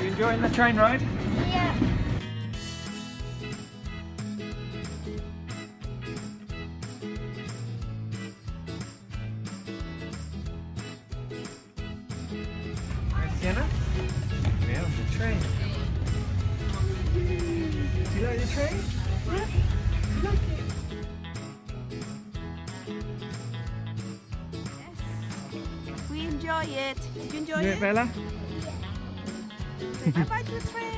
You enjoying the train ride? Yeah. Sienna? Yeah, the train. Do you like the train? Yeah. Enjoy it. Did you enjoy Yeah, it? Bella? Say bye bye to the train.